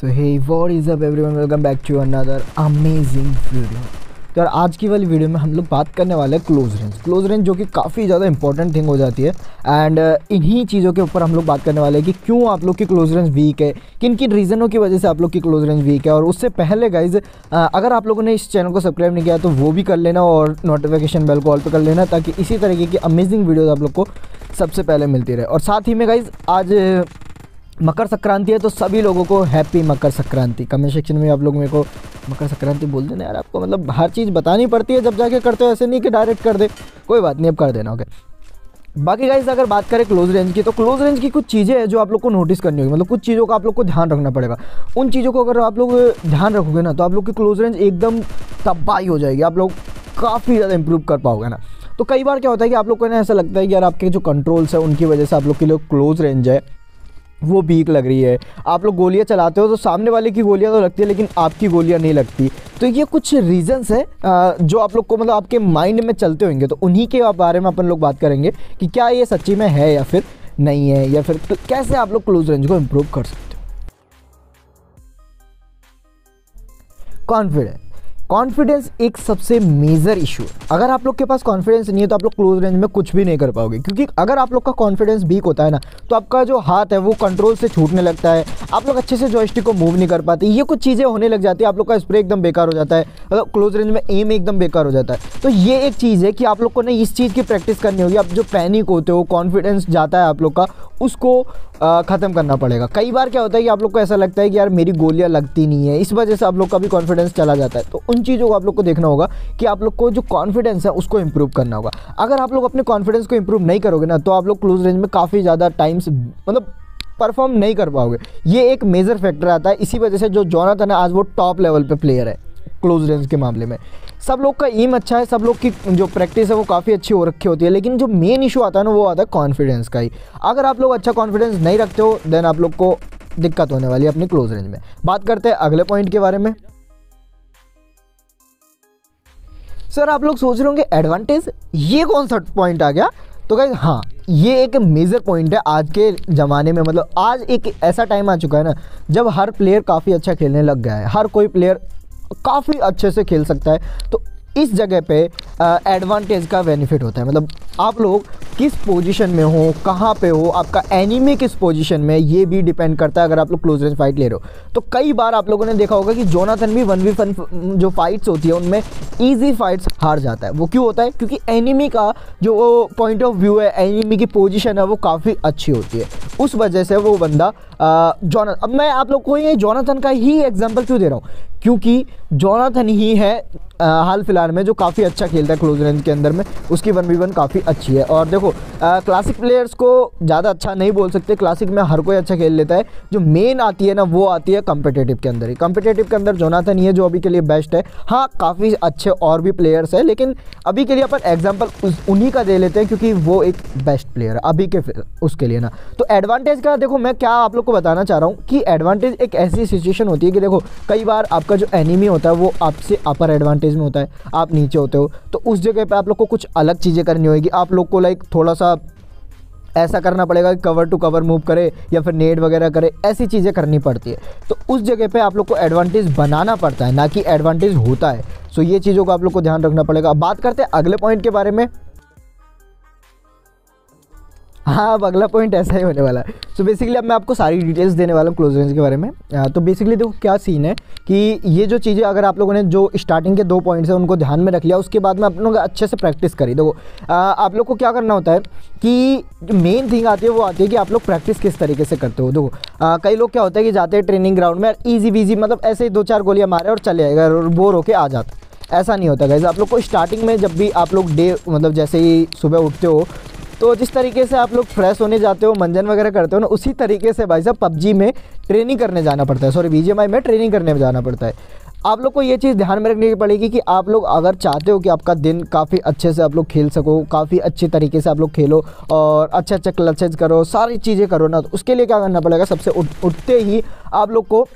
So hey what is up everyone welcome back to another amazing video तो यार, आज की वाली वीडियो में हम लोग बात करने वाले हैं क्लोज रेंज क्लोज रेंज जो कि काफ़ी ज़्यादा इंपॉर्टेंट थिंग हो जाती है. एंड इन्हीं चीज़ों के ऊपर हम लोग बात करने वाले हैं कि क्यों आप लोग की क्लोज रेंज वीक है? किन किन रीज़नों की वजह से आप लोग की क्लोज रेंज वीक है? और उससे पहले गाइज़ अगर आप लोगों ने इस चैनल को सब्सक्राइब नहीं किया तो वो भी कर लेना और नोटिफिकेशन बेल को ऑल पर कर लेना ताकि इसी तरीके की अमेजिंग वीडियोज़ आप लोग को सबसे पहले मिलती रहे. और साथ ही में गाइज़ आज मकर संक्रांति है तो सभी लोगों को happy Makar Sankranti. Comment section में आप लोग मेरे को मकर संक्रांति बोल देना यार, आपको मतलब हर चीज़ बतानी पड़ती है, जब जाके करते हो ऐसे नहीं कि डायरेक्ट कर दे। कोई बात नहीं, अब कर देना ओके बाकी गाइज़ अगर बात करें क्लोज रेंज की तो क्लोज रेंज की कुछ चीज़ें हैं जो आप लोग को नोटिस करनी होगी। मतलब कुछ चीज़ों का आप लोग को ध्यान रखना पड़ेगा। उन चीज़ों को अगर आप लोग ध्यान रखोगे ना तो आप लोग की क्लोज रेंज एकदम तबाही हो जाएगी। आप लोग काफ़ी ज़्यादा इंप्रूव कर पाओगे ना। तो कई बार क्या होता है कि आप लोग को ना ऐसा लगता है कि यार आपके जो कंट्रोल्स हैं, उनकी वजह से आप लोग के लिए क्लोज रेंज है। वो बीक लग रही है। आप लोग गोलियाँ चलाते हो तो सामने वाले की गोलियाँ तो लगती है, लेकिन आपकी गोलियाँ नहीं लगती। तो ये कुछ रीजंस है जो आप लोग को मतलब आपके माइंड में चलते होंगे। तो उन्हीं के बारे में अपन लोग बात करेंगे कि क्या ये सच्ची में है या फिर नहीं है, या फिर कैसे आप लोग क्लोज रेंज को इम्प्रूव कर सकते हो। कॉन्फिडेंस कॉन्फिडेंस एक सबसे मेजर इशू है। अगर आप लोग के पास कॉन्फिडेंस नहीं है तो आप लोग क्लोज रेंज में कुछ भी नहीं कर पाओगे। क्योंकि अगर आप लोग का कॉन्फिडेंस वीक होता है ना तो आपका जो हाथ है, वो कंट्रोल से छूटने लगता है। आप लोग अच्छे से जॉयस्टिक को मूव नहीं कर पाते। ये कुछ चीज़ें होने लग जाती है, आप लोग का स्प्रे एकदम बेकार हो जाता है। मतलब क्लोज रेंज में एम एकदम बेकार हो जाता है। तो ये एक चीज़ है कि आप लोग को ना इस चीज़ की प्रैक्टिस करनी होगी। आप जो पैनिक होते हो कॉन्फिडेंस जाता है आप लोग का, उसको ख़त्म करना पड़ेगा। कई बार क्या होता है कि आप लोग को ऐसा लगता है कि यार मेरी गोलियाँ लगती नहीं है। इस वजह से आप लोग का भी कॉन्फिडेंस चला जाता है। तो उन चीज़ों को आप लोग को देखना होगा कि आप लोग को जो कॉन्फिडेंस है उसको इंप्रूव करना होगा। अगर आप लोग अपने कॉन्फिडेंस को इंप्रूव नहीं करोगे ना तो आप लोग क्लोज रेंज में काफ़ी ज़्यादा टाइम्स मतलब परफॉर्म नहीं कर पाओगे। ये एक मेजर फैक्टर आता है, इसी वजह से जो जोनाथन है, आज वो टॉप लेवल पे प्लेयर है क्लोज रेंज के मामले में। सब लोग का एम अच्छा है, सब लोग की जो प्रैक्टिस है वो काफ़ी अच्छी हो रखी होती है, लेकिन जो मेन इशू आता है ना, वो आता है कॉन्फिडेंस का ही। अगर आप लोग अच्छा कॉन्फिडेंस नहीं रखते हो देन आप लोग को दिक्कत होने वाली है अपनी क्लोज रेंज में। बात करते हैं अगले पॉइंट के बारे में। सर आप लोग सोच रहे होंगे एडवांटेज ये कौन सा पॉइंट आ गया? तो गाइज़ हाँ ये एक मेजर पॉइंट है आज के ज़माने में। मतलब आज एक ऐसा टाइम आ चुका है ना, जब हर प्लेयर काफ़ी अच्छा खेलने लग गया है। हर कोई प्लेयर काफ़ी अच्छे से खेल सकता है। तो इस जगह पे एडवांटेज का बेनिफिट होता है। मतलब आप लोग किस पोजीशन में हो, कहाँ पे हो, आपका एनिमी किस पोजीशन में, ये भी डिपेंड करता है अगर आप लोग क्लोज रेंज फाइट ले रहे हो। तो कई बार आप लोगों ने देखा होगा कि जोनाथन भी वन वी वन जो फाइट्स होती है, उनमें ईजी फाइट्स हार जाता है। वो क्यों होता है? क्योंकि एनिमी का जो पॉइंट ऑफ़ व्यू है एनिमी की पोजिशन है, वो काफ़ी अच्छी होती है। उस वजह से वो बंदा जोना अब मैं आप लोग को ये जोनाथन का ही एग्ज़ाम्पल क्यों दे रहा हूँ? क्योंकि जोनाथन ही है आ, हाल फ़िलहाल में जो काफ़ी अच्छा खेलता है क्लोज रेंज के अंदर में। उसकी वन वी वन काफ़ी अच्छी है। और देखो आ, क्लासिक प्लेयर्स को ज़्यादा अच्छा नहीं बोल सकते। क्लासिक में हर कोई अच्छा खेल लेता है। जो मेन आती है ना वो आती है कम्पिटेटिव के अंदर ही। कम्पिटेटिव के अंदर जोनाथन ही है जो अभी के लिए बेस्ट है। हाँ काफ़ी अच्छे और भी प्लेयर्स है लेकिन अभी के लिए अपन एग्ज़ाम्पल उन्हीं का दे लेते हैं क्योंकि वो एक बेस्ट प्लेयर है अभी के उसके लिए ना। तो एडवांटेज का देखो मैं क्या आप लोग को बताना चाह रहा हूँ कि एडवांटेज एक ऐसी सिचुएशन होती है कि देखो कई बार आपका जो एनिमी होता है, वो आपसे अपर एडवांटेज में होता है। आप नीचे होते हो तो उस जगह पे आप लोग को कुछ अलग चीज़ें करनी होगी आप लोग को लाइक थोड़ा सा ऐसा करना पड़ेगा कि कवर टू कवर मूव करे या फिर नेट वगैरह करे, ऐसी चीज़ें करनी पड़ती है। तो उस जगह पे आप लोग को एडवांटेज बनाना पड़ता है, ना कि एडवांटेज होता है। सो ये चीज़ों को आप लोग को ध्यान रखना पड़ेगा। बात करते हैं अगले पॉइंट के बारे में। हाँ अब अगला पॉइंट ऐसा ही होने वाला है। सो बेसिकली अब मैं आपको सारी डिटेल्स देने वाला हूँ क्लोज रेंज के बारे में। तो बेसिकली देखो क्या सीन है कि ये जो चीज़ें अगर आप लोगों ने जो स्टार्टिंग के दो पॉइंट्स हैं, उनको ध्यान में रख लिया, उसके बाद में आप लोग अच्छे से प्रैक्टिस करी। देखो आप लोग को क्या करना होता है कि मेन थिंग आती है, वो आती है कि आप लोग प्रैक्टिस किस तरीके से करते हो। देखो कई लोग क्या होता है कि जाते हैं ट्रेनिंग ग्राउंड में ईजी वीजी मतलब ऐसे ही दो चार गोलियाँ मारे और चले आएगा और बोर होके आ जाता। ऐसा नहीं होता गैस आप लोग को स्टार्टिंग में जब भी आप लोग डे मतलब जैसे ही सुबह उठते हो तो जिस तरीके से आप लोग फ्रेश होने जाते हो मंजन वगैरह करते हो ना उसी तरीके से भाई साहब पबजी में ट्रेनिंग करने जाना पड़ता है। सॉरी बीजेएमआई में ट्रेनिंग करने में जाना पड़ता है। आप लोग को ये चीज़ ध्यान में रखनी पड़ेगी कि आप लोग अगर चाहते हो कि आपका दिन काफ़ी अच्छे से आप लोग खेल सको काफ़ी अच्छे तरीके से आप लोग खेलो और अच्छे अच्छे क्लचेज करो सारी चीज़ें करो ना तो उसके लिए क्या करना पड़ेगा? सबसे उठ, उठते ही आप लोग को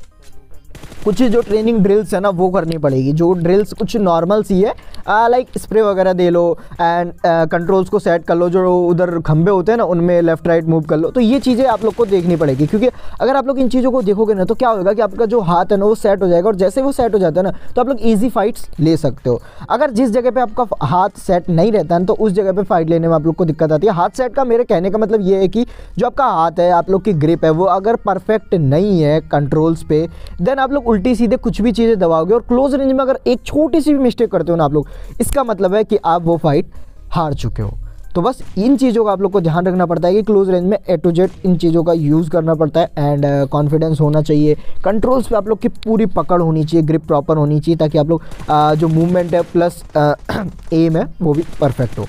कुछ जो ट्रेनिंग ड्रिल्स है ना, वो करनी पड़ेगी। जो ड्रिल्स कुछ नॉर्मल सी है लाइक स्प्रे वगैरह दे लो एंड कंट्रोल्स को सेट कर लो, जो उधर खंबे होते हैं ना, उनमें लेफ़्ट राइट मूव कर लो। तो ये चीज़ें आप लोग को देखनी पड़ेगी, क्योंकि अगर आप लोग इन चीज़ों को देखोगे ना तो क्या होगा कि आपका जो हाथ है ना, वो सेट हो जाएगा और जैसे वो सेट हो जाता है ना तो आप लोग ईजी फाइट्स ले सकते हो। अगर जिस जगह पर आपका हाथ सेट नहीं रहता है तो उस जगह पर फाइट लेने में आप लोग को दिक्कत आती है। हाथ सेट का मेरे कहने का मतलब ये है कि जो आपका हाथ है, आप लोग की ग्रिप है, वो अगर परफेक्ट नहीं है कंट्रोल्स पे देन आप लोग उल्टी सीधे कुछ भी चीज़ें दबाओगे और क्लोज रेंज में अगर एक छोटी सी भी मिस्टेक करते हो ना आप लोग इसका मतलब है कि आप वो फाइट हार चुके हो। तो बस इन चीज़ों का आप लोग को ध्यान रखना पड़ता है कि क्लोज रेंज में ए टू जेड इन चीज़ों का यूज़ करना पड़ता है एंड कॉन्फिडेंस uh, होना चाहिए। कंट्रोल्स पे आप लोग की पूरी पकड़ होनी चाहिए ग्रिप प्रॉपर होनी चाहिए ताकि आप लोग uh, जो मूवमेंट है प्लस एम uh, है वो भी परफेक्ट हो।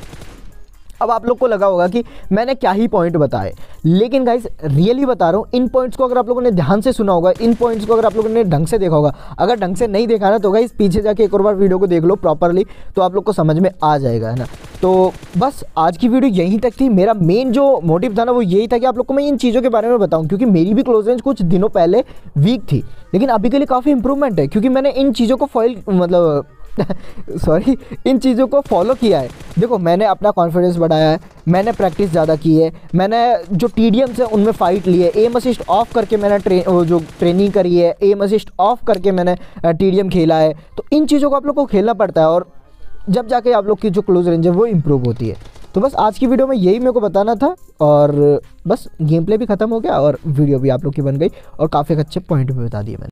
अब आप लोग को लगा होगा कि मैंने क्या ही पॉइंट बताए। लेकिन गाइस रियली बता रहा हूँ, इन पॉइंट्स को अगर आप लोगों ने ध्यान से सुना होगा, इन पॉइंट्स को अगर आप लोगों ने ढंग से देखा होगा, अगर ढंग से नहीं देखा ना तो गाइस पीछे जाके एक और बार वीडियो को देख लो प्रॉपरली तो आप लोग को समझ में आ जाएगा, है ना? तो बस, आज की वीडियो यहीं तक थी। मेरा मेन जो मोटिव था ना, वो यही था कि आप लोग को मैं इन चीज़ों के बारे में बताऊँ, क्योंकि मेरी भी क्लोज रेंज कुछ दिनों पहले वीक थी। लेकिन अभी के लिए काफ़ी इंप्रूवमेंट है, क्योंकि मैंने इन चीज़ों को फॉइल मतलब सॉरी इन चीज़ों को फॉलो किया है। देखो, मैंने अपना कॉन्फिडेंस बढ़ाया है, मैंने प्रैक्टिस ज़्यादा की है, मैंने जो टी डी है उनमें फ़ाइट ली है। एम असिस्ट ऑफ़ करके मैंने ट्रे जो ट्रेनिंग करी है एम असिस्ट ऑफ़ करके मैंने टी डी एम खेला है। तो इन चीज़ों को आप लोग को खेलना पड़ता है और जब जाके आप लोग की जो क्लोज रेंज है, वो इम्प्रूव होती है। तो बस आज की वीडियो में यही मेरे को बताना था और बस गेम प्ले भी ख़त्म हो गया और वीडियो भी आप लोग की बन गई और काफ़ी अच्छे पॉइंट भी बता दिए मैंने।